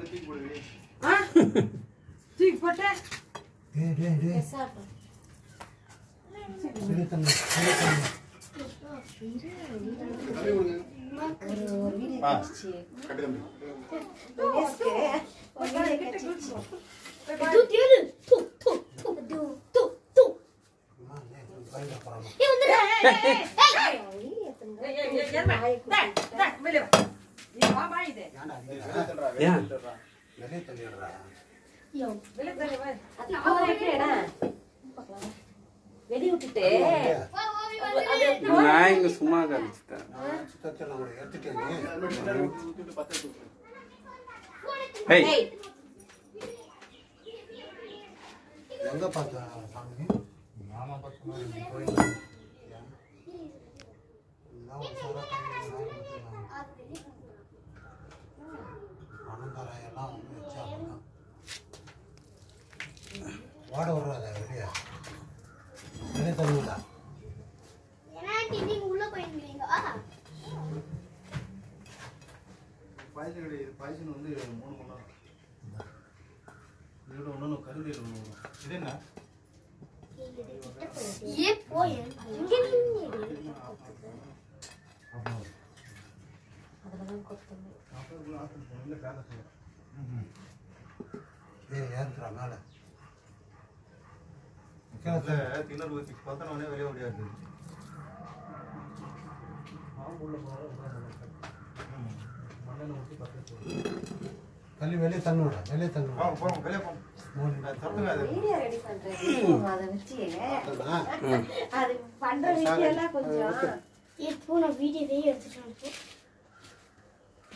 தூக்கி போடு, வெளியே. தூக்கி தம்பி ஒரு ஒரு தம்பி. ஒரு வீடியோ வெடி விட்டுட்டு நான் இங்க சும்மா கழிச்சிட்டேன் ஏய் எங்க பார்த்தா சாமி? மாமா எல்லாம் வந்து வச்சா. ஓட விடுறாத வெளியே. வெளியே தருவதா பாய்ச்சல் கிடையாது பாய்ச்சல் வந்து மூணு மணி நேரம் இதோட ஒன்று கருது இது என்ன? திணறு ஊற்றி பத்தனவனே வெளியே ஓடியாது ஊற்றி பத்து தள்ளி வெளியே தள்ளுடா போங்க வெளியே போங்க தப்புங்க அது வீடியோ ரெடி பண்றேன் அதை வச்சு அது பண்ற வீடியோ எல்லாம் கொஞ்சம் இப்போ நான் வீடியோவே எடுத்துட்டு